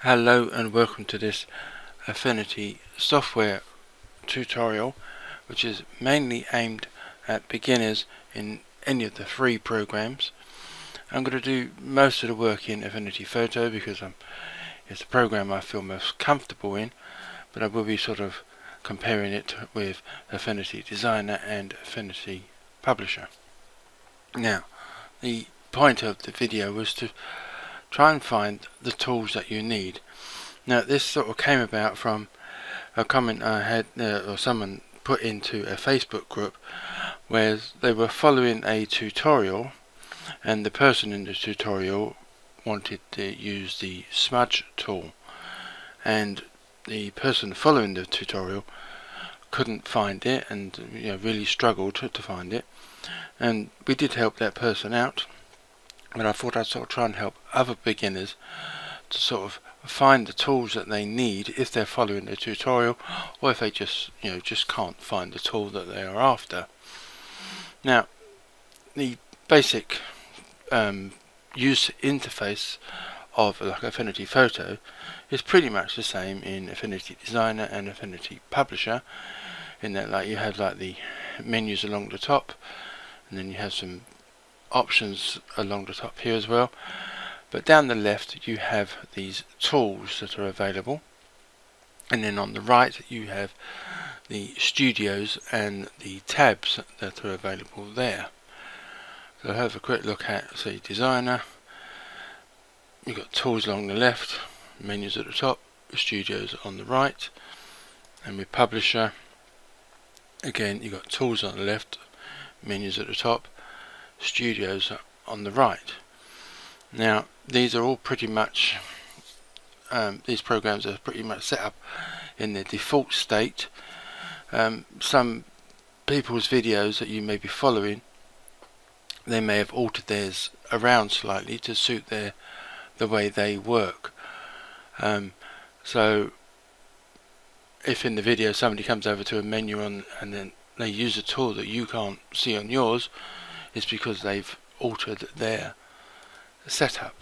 Hello and welcome to this Affinity software tutorial which is mainly aimed at beginners in any of the free programs. I'm going to do most of the work in Affinity Photo because I'm, it's the program I feel most comfortable in but I will be sort of comparing it with Affinity Designer and Affinity Publisher. Now the point of the video was to try and find the tools that you need. Now this sort of came about from a comment I had uh, or someone put into a Facebook group where they were following a tutorial and the person in the tutorial wanted to use the smudge tool. And the person following the tutorial couldn't find it and you know, really struggled to, to find it. And we did help that person out but I thought I'd sort of try and help other beginners to sort of find the tools that they need if they're following the tutorial or if they just you know just can't find the tool that they are after. Now the basic um, use interface of like Affinity Photo is pretty much the same in Affinity Designer and Affinity Publisher in that like you have like the menus along the top and then you have some options along the top here as well. But down the left you have these tools that are available. And then on the right you have the studios and the tabs that are available there. So have a quick look at say designer. You've got tools along the left menus at the top studios on the right and with publisher. Again you've got tools on the left menus at the top studios on the right. Now these are all pretty much um, these programs are pretty much set up in their default state. Um, some people's videos that you may be following they may have altered theirs around slightly to suit their the way they work. Um, so if in the video somebody comes over to a menu on and then they use a tool that you can't see on yours is because they've altered their setup.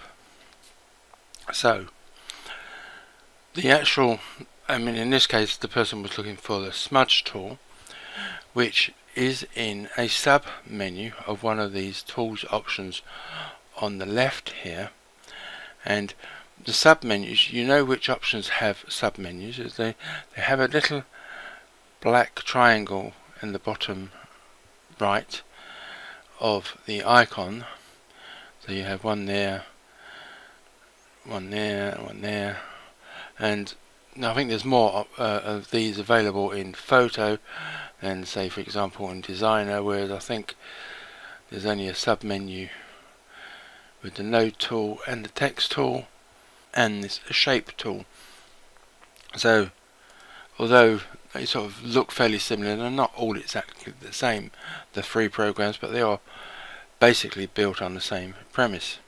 So, the actual, I mean in this case the person was looking for the smudge tool, which is in a sub menu of one of these tools options on the left here and the sub menus you know which options have sub menus is they they have a little black triangle in the bottom right of the icon. So you have one there one there one there. And I think there's more uh, of these available in photo than say for example in designer whereas I think there's only a sub menu with the node tool and the text tool and this shape tool. So although they sort of look fairly similar. They're not all exactly the same, the three programs, but they are basically built on the same premise.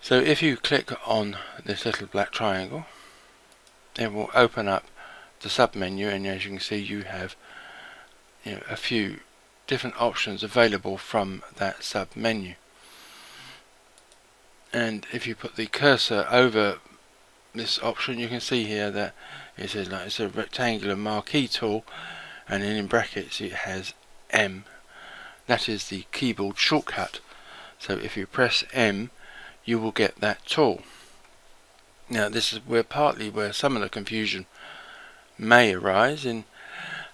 So if you click on this little black triangle, it will open up the sub menu and as you can see you have you know, a few different options available from that sub menu and if you put the cursor over this option you can see here that it says like it's a rectangular marquee tool and then in brackets it has M. That is the keyboard shortcut. So if you press M you will get that tool. Now this is where partly where some of the confusion may arise in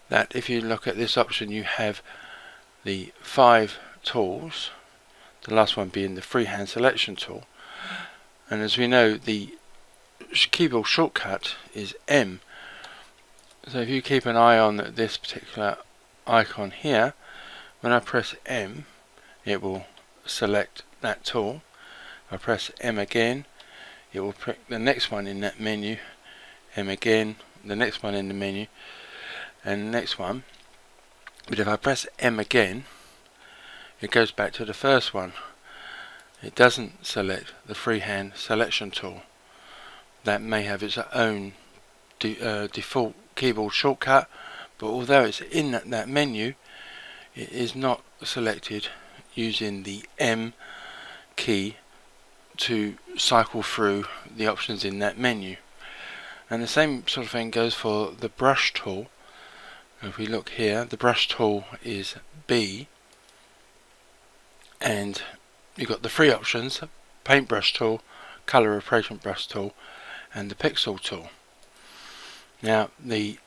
that if you look at this option you have the five tools the last one being the freehand selection tool. And as we know the keyboard shortcut is M. So if you keep an eye on this particular icon here, when I press M, it will select that tool. If I press M again, it will pick the next one in that menu, M again, the next one in the menu, and the next one. But if I press M again, it goes back to the first one. It doesn't select the freehand selection tool that may have its own de uh, default keyboard shortcut but although it's in that, that menu it is not selected using the M key to cycle through the options in that menu. And the same sort of thing goes for the brush tool. If we look here, the brush tool is B and you've got the three options, paintbrush tool, color replacement brush tool and the pixel tool. Now the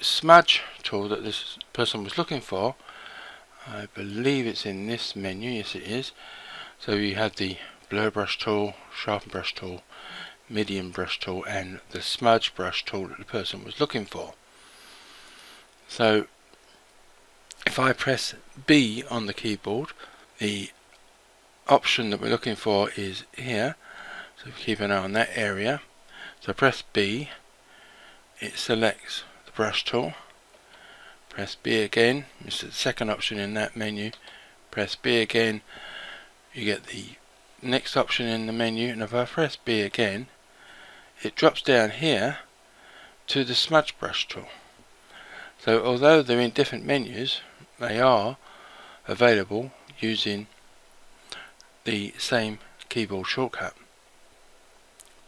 smudge tool that this person was looking for, I believe it's in this menu, yes it is. So you have the blur brush tool, sharpen brush tool, median brush tool and the smudge brush tool that the person was looking for. So if I press B on the keyboard the option that we're looking for is here so keep an eye on that area so press B. It selects the brush tool. Press B again. It's the second option in that menu. Press B again. You get the next option in the menu. And if I press B again it drops down here to the smudge brush tool. So although they're in different menus they are available using the same keyboard shortcut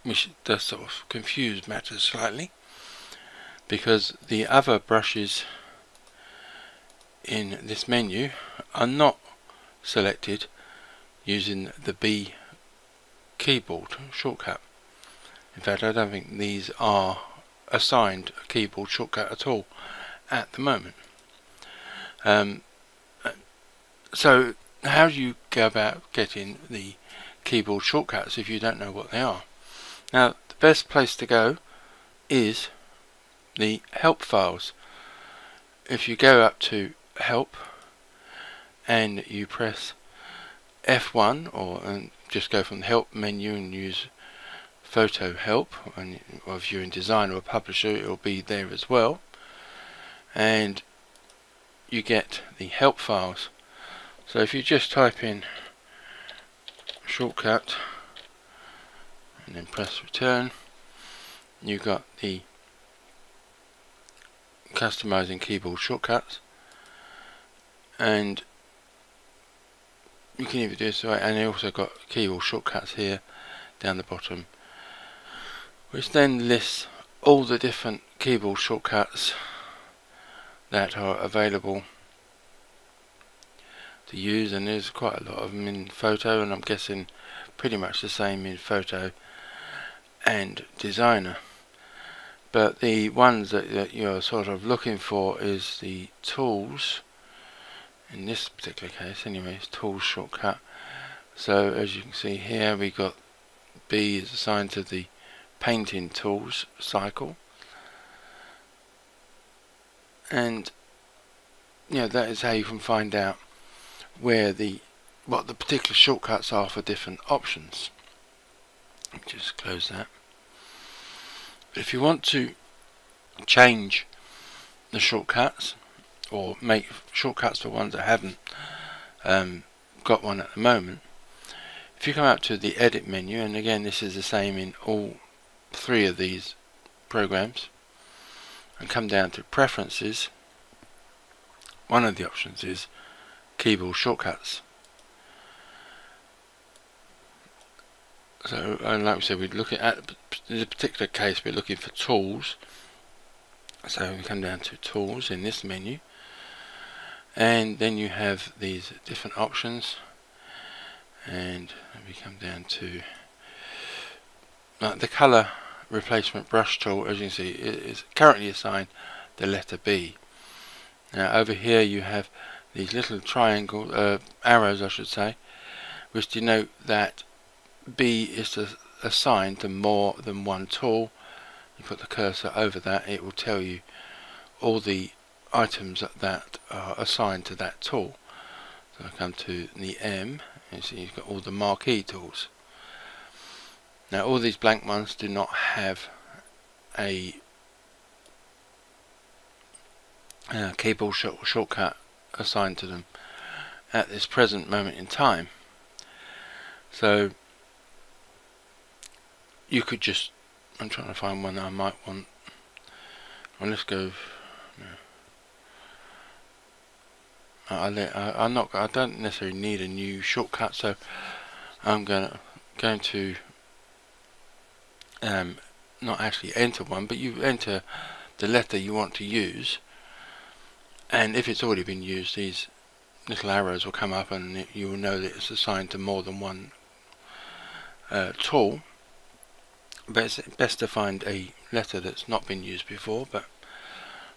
which does sort of confuse matters slightly because the other brushes in this menu are not selected using the B keyboard shortcut. In fact, I don't think these are assigned a keyboard shortcut at all at the moment. Um, so, how do you go about getting the keyboard shortcuts if you don't know what they are? Now, the best place to go is the help files. If you go up to help and you press F1 or just go from the help menu and use photo help and or if you're in design or a publisher it will be there as well and you get the help files so if you just type in shortcut and then press return. You got the customizing keyboard shortcuts. And you can either do this way. And you also got keyboard shortcuts here down the bottom which then lists all the different keyboard shortcuts that are available to use. And there's quite a lot of them in photo. And I'm guessing pretty much the same in photo and designer. But the ones that, that you're sort of looking for is the tools in this particular case anyway it's tools shortcut. So as you can see here we got B is assigned to the painting tools cycle. And you know that is how you can find out where the what the particular shortcuts are for different options just close that. If you want to change the shortcuts or make shortcuts for ones that haven't um, got one at the moment if you come up to the edit menu and again this is the same in all three of these programs and come down to preferences one of the options is keyboard shortcuts so like we said we'd look at in this particular case we're looking for tools. So we come down to tools in this menu. And then you have these different options. And we come down to the color replacement brush tool as you can see is currently assigned the letter B. Now over here you have these little triangle uh, arrows I should say which denote that B is to assigned to more than one tool. You put the cursor over that it will tell you all the items that, that are assigned to that tool. So I come to the M and see you've got all the marquee tools. Now all these blank ones do not have a uh, keyboard sh shortcut assigned to them at this present moment in time. So you could just I'm trying to find one that I might want. Well let's go. I, I, I'm not I don't necessarily need a new shortcut so I'm gonna going to um, not actually enter one but you enter the letter you want to use. And if it's already been used these little arrows will come up and you will know that it's assigned to more than one uh, tool but it's best to find a letter that's not been used before but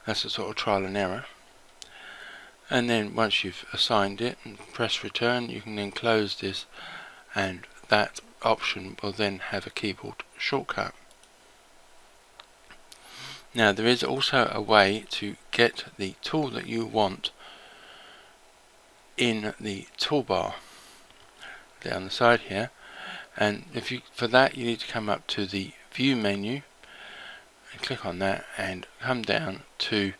that's a sort of trial and error. And then once you've assigned it and press return you can then close this and that option will then have a keyboard shortcut. Now there is also a way to get the tool that you want in the toolbar down the side here and if you for that you need to come up to the view menu and click on that and come down to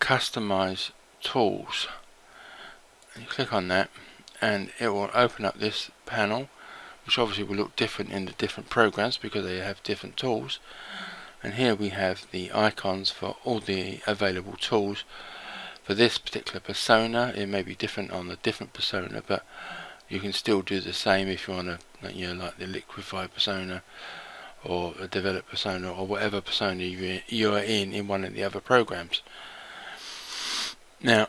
customize tools. And you click on that and it will open up this panel which obviously will look different in the different programs because they have different tools. And here we have the icons for all the available tools. For this particular persona it may be different on the different persona but you can still do the same if you want to you know like the liquify persona or a develop persona or whatever persona you are in in one of the other programs now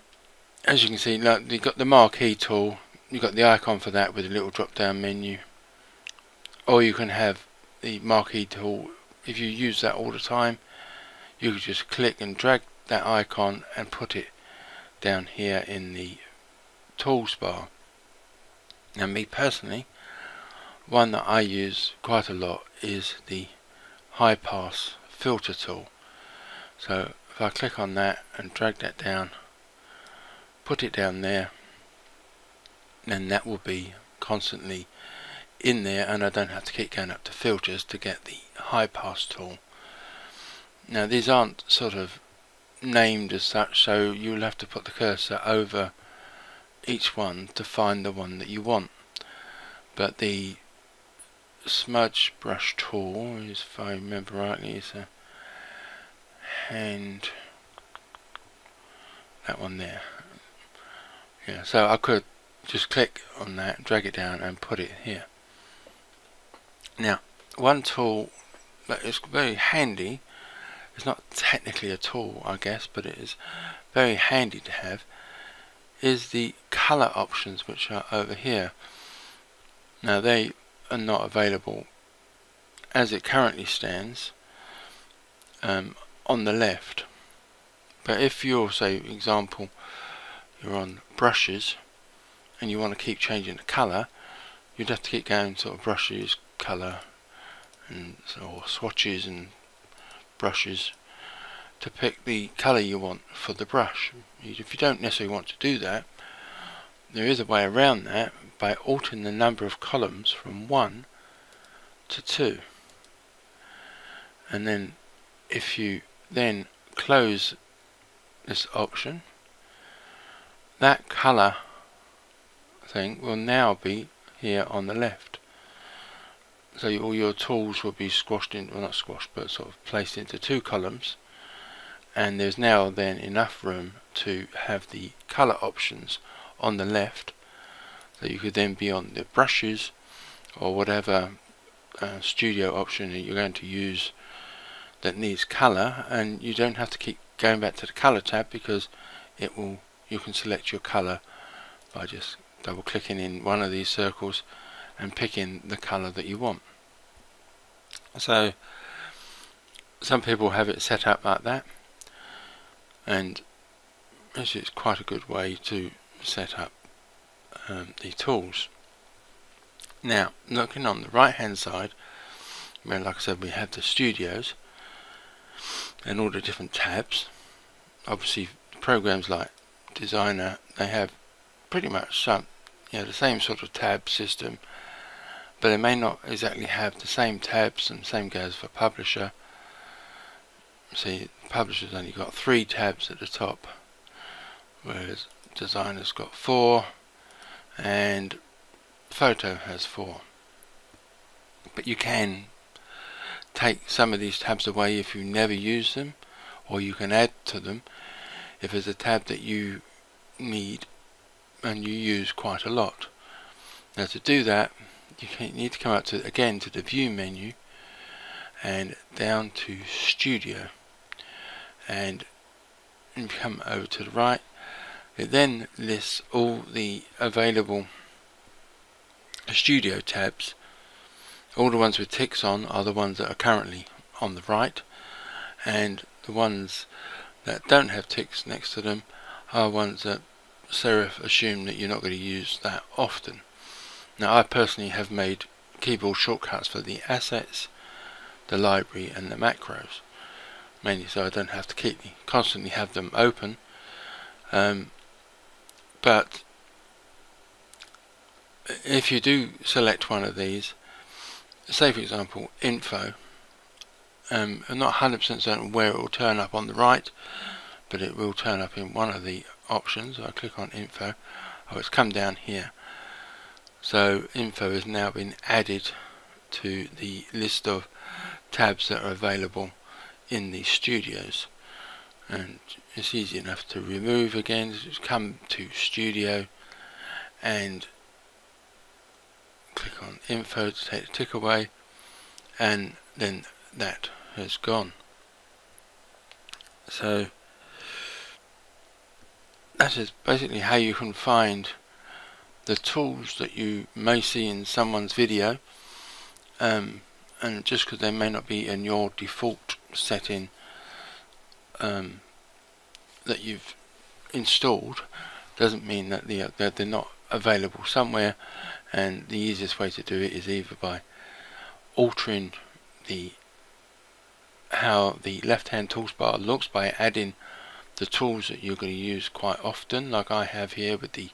as you can see like you've got the marquee tool you've got the icon for that with a little drop down menu or you can have the marquee tool if you use that all the time you can just click and drag that icon and put it down here in the tools bar. Now me personally, one that I use quite a lot is the high pass filter tool. So if I click on that and drag that down, put it down there, then that will be constantly in there and I don't have to keep going up to filters to get the high pass tool. Now these aren't sort of named as such so you'll have to put the cursor over each one to find the one that you want. But the smudge brush tool is if I remember rightly is a hand that one there. Yeah so I could just click on that drag it down and put it here. Now one tool that is very handy it's not technically a tool I guess but it is very handy to have is the color options which are over here. Now they are not available as it currently stands um, on the left. But if you're say example you're on brushes and you want to keep changing the color you'd have to keep going sort of brushes color and or swatches and brushes to pick the colour you want for the brush. If you don't necessarily want to do that, there is a way around that by altering the number of columns from 1 to 2. And then if you then close this option, that colour thing will now be here on the left so all your tools will be squashed in, well not squashed, but sort of placed into two columns and there's now then enough room to have the color options on the left. So you could then be on the brushes or whatever uh, studio option that you're going to use that needs color and you don't have to keep going back to the color tab because it will you can select your color by just double clicking in one of these circles and picking the color that you want. So some people have it set up like that and this is quite a good way to set up um, the tools. Now looking on the right hand side where like I said we have the studios and all the different tabs obviously programs like designer they have pretty much some you know the same sort of tab system but they may not exactly have the same tabs and same goes for publisher see publisher's only got three tabs at the top whereas designer's got four and photo has four. But you can take some of these tabs away if you never use them or you can add to them if there's a tab that you need and you use quite a lot. Now to do that you need to come up to again to the view menu and down to studio and come over to the right. It then lists all the available studio tabs. All the ones with ticks on are the ones that are currently on the right and the ones that don't have ticks next to them are ones that Serif assume that you're not going to use that often. Now I personally have made keyboard shortcuts for the assets, the library and the macros mainly so I don't have to keep constantly have them open. Um, but if you do select one of these say for example info um, I'm not 100% certain where it will turn up on the right but it will turn up in one of the options. I click on info. Oh it's come down here. So info has now been added to the list of tabs that are available in the studios. And it's easy enough to remove again just come to studio and click on info to take the tick away and then that has gone. So that is basically how you can find the tools that you may see in someone's video um, and just because they may not be in your default setting um, that you've installed doesn't mean that they're, they're not available somewhere and the easiest way to do it is either by altering the how the left hand tools bar looks by adding the tools that you're going to use quite often like I have here with the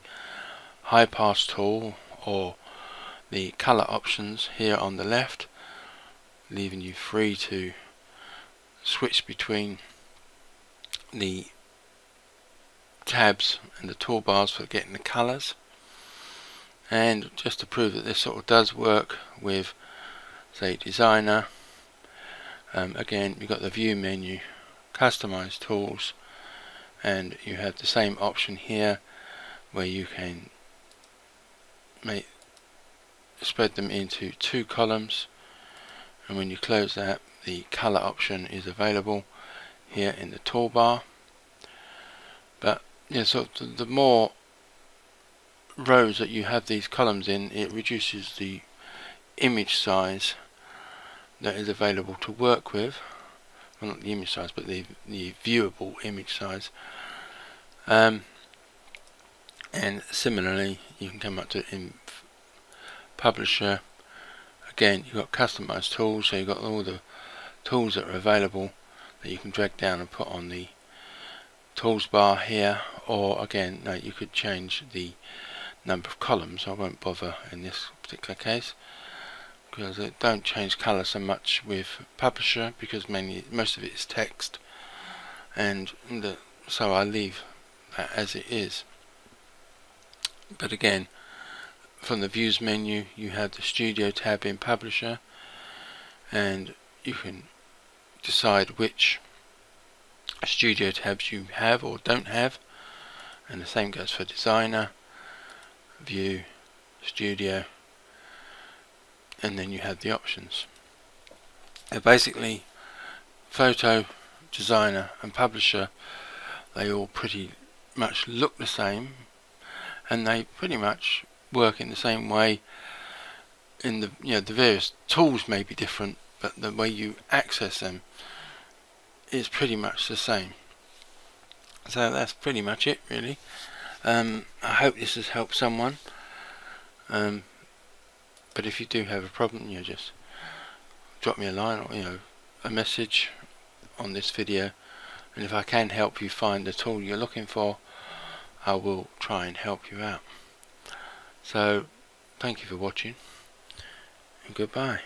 high pass tool or the color options here on the left leaving you free to switch between the tabs and the toolbars for getting the colors and just to prove that this sort of does work with say designer um, again you've got the view menu customize tools and you have the same option here where you can make spread them into two columns. And when you close that the color option is available here in the toolbar. But yeah so the, more rows that you have these columns in it reduces the image size that is available to work with. Well not the image size but the, the viewable image size. Um, and similarly you can come up to in publisher. Again you've got customized tools so you've got all the tools that are available that you can drag down and put on the tools bar here. Or again no, you could change the number of columns. I won't bother in this particular case because it don't change color so much with publisher because mainly most of it is text. And the, so I leave that as it is. But again from the views menu you have the studio tab in publisher and you can decide which studio tabs you have or don't have. And the same goes for designer view studio and then you have the options. And basically photo designer and publisher. They all pretty much look the same and they pretty much work in the same way. In the you know the various tools may be different but the way you access them is pretty much the same. So that's pretty much it really. Um, I hope this has helped someone. Um, but if you do have a problem you just drop me a line or you know a message on this video. And if I can help you find the tool you're looking for I will try and help you out. So thank you for watching and goodbye